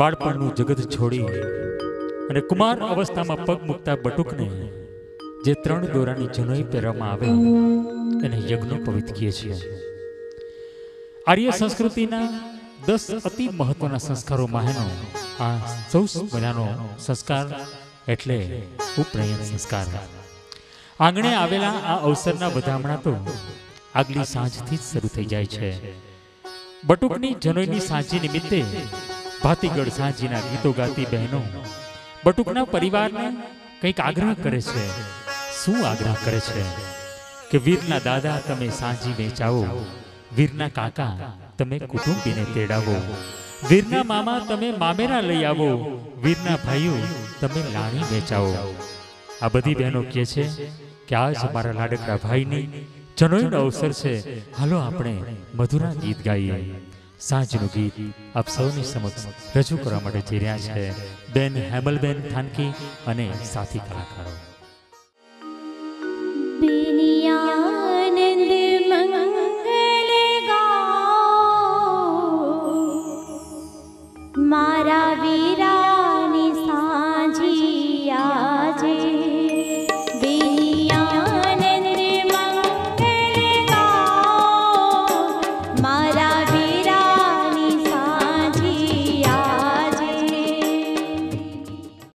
બાળપણનું જગત છોડી અને કુમાર અવસ્થામાં પગ મૂકતા બટુકને જે ત્રણ દોરાની જનોઈ પહેરવામાં આવે, એને યજ્ઞ પવિત કહીએ છીએ આર્ય સંસ્કૃતિના દસ અતિ મહત્વના સંસ્કારોમાંનો આ સૌ મજાનો સંસ્કાર એટલે ઉપનયન સંસ્કાર. આંગણે આવેલા આ અવસરના વધામણા તો આગલી સાંજથી જ શરૂ થઈ જાય છે. બટુકની જનોઈની સાંજી નિમિત્તે ભાતીગઢ સાંજીના ગીતો ગાતી બહેનો, બટુકના પરિવારને કંઈક આગ્રહ કરે છે. શું આગ્રહ કરે છે? કે વીરના દાદા તમે સાંજી વેચાવો, વીરના કાકા તમે કુટુંબીને તેડાવો, વીરના મામા તમે મામેરા લઈ આવો, વીરના ભાઈઓ તમે લાણી વેચાવો. આ બધી બહેનો કહે છે કે આજ મારા લાડકડા ભાઈની જનોઈનો અવસર છે. હાલો આપણે મધુરા ગીત ગાઈએ. સાંજનું ગીત આપ સૌની સમક્ષ રજૂ કરવા માટે જઈ રહ્યા છે. બેન હેમલબેન થાનકી અને સાથી કલાકારો. મારા વી